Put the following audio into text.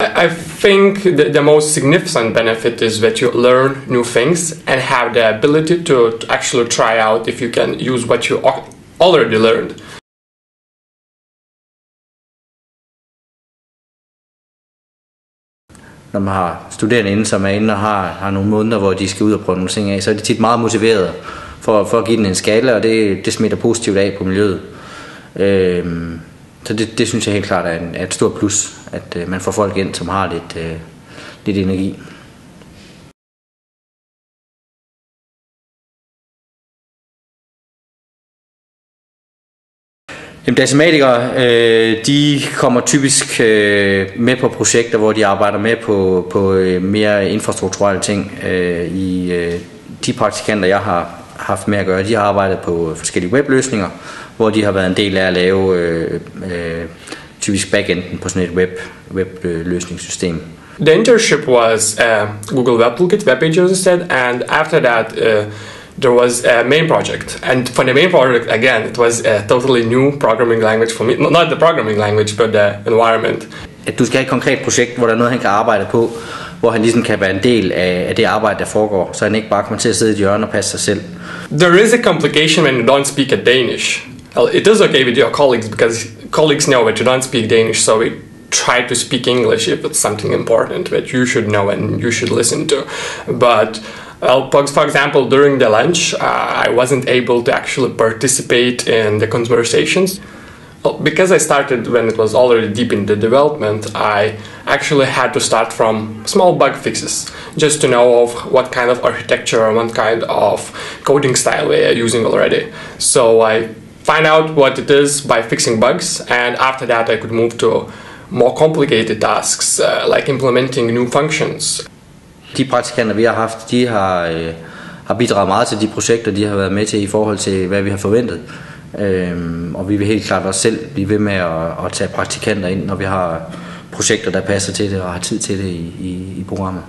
I think the, most significant benefit is that you learn new things and have the ability to actually try out if you can use what you already learned. Når man har studerende inde, som er inde og har, har nogle måneder, hvor de skal ud og prøve nogle ting af, så er de tit meget motiveret for, for at give den en skala, og det, det smitter positivt af på miljøet. Øhm, så det, det synes jeg helt klart er, en, er et stort plus, at øh, man får folk ind, som har lidt, øh, lidt energi. Jamen, datamatikere, øh, de kommer typisk øh, med på projekter, hvor de arbejder med på, på øh, mere infrastrukturelle ting. Øh, I øh, de praktikanter, jeg har haft med at gøre, de har arbejdet på forskellige webløsninger, hvor de har været en del af at lave øh, øh, typisk backenden på sådan et web, webløsningssystem. The internship was uh, Google Web Toolkit, web pages instead, and after that, uh, there was a main project. And for the main project, again, it was a totally new programming language for me. No, Not the programming language, but the environment. At du skal have et konkret projekt, hvor der er noget, han kan arbejde på, hvor han ligesom kan være en del af, af det arbejde, der foregår, så han ikke bare kommer til at sidde i og passe sig selv. There is a complication when you don't speak a Danish. It is okay with your colleagues because colleagues know that you don't speak Danish, so we try to speak English if it's something important that you should know and you should listen to. But for example, during the lunch, uh, I wasn't able to actually participate in the conversations. Because I started when it was already deep in the development, I actually had to start from small bug fixes just to know of what kind of architecture and what kind of coding style we are using already. So I find out what it is by fixing bugs, and after that, I could move to more complicated tasks uh, like implementing new functions. De praktikanter, vi har haft, de har, øh, har bidraget meget til de projekter, de har været med til i forhold til, hvad vi har forventet. Øhm, og vi vil helt klart også selv blive ved med at, at tage praktikanter ind, når vi har projekter, der passer til det og har tid til det i, i, i programmet.